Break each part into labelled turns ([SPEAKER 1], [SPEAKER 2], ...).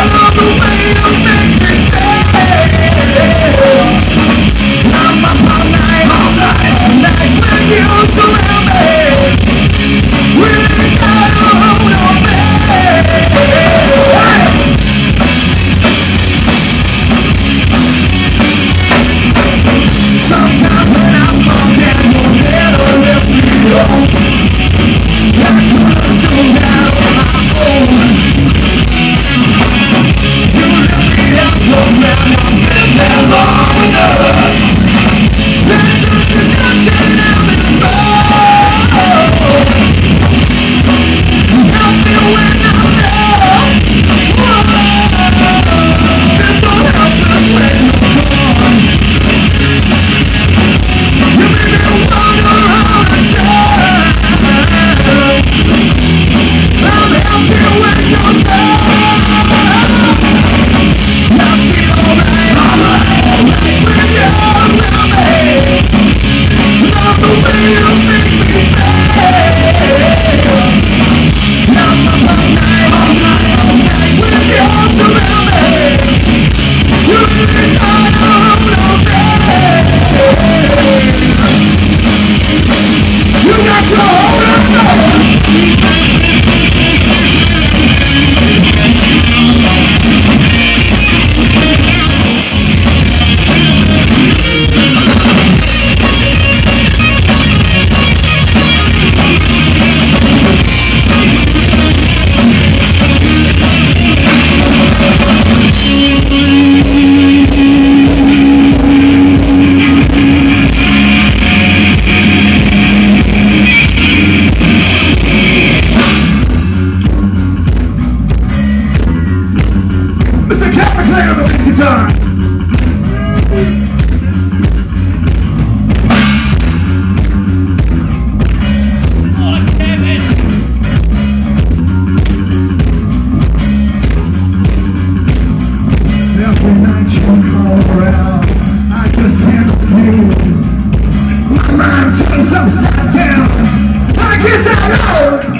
[SPEAKER 1] Follow the way baby. you. Mr. Capricorn on the fancy time. Every night you come around, I just can't refuse. My mind turns upside down. I guess I know.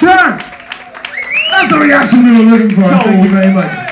[SPEAKER 1] Turn! That's the reaction we were looking for. Thank you very much.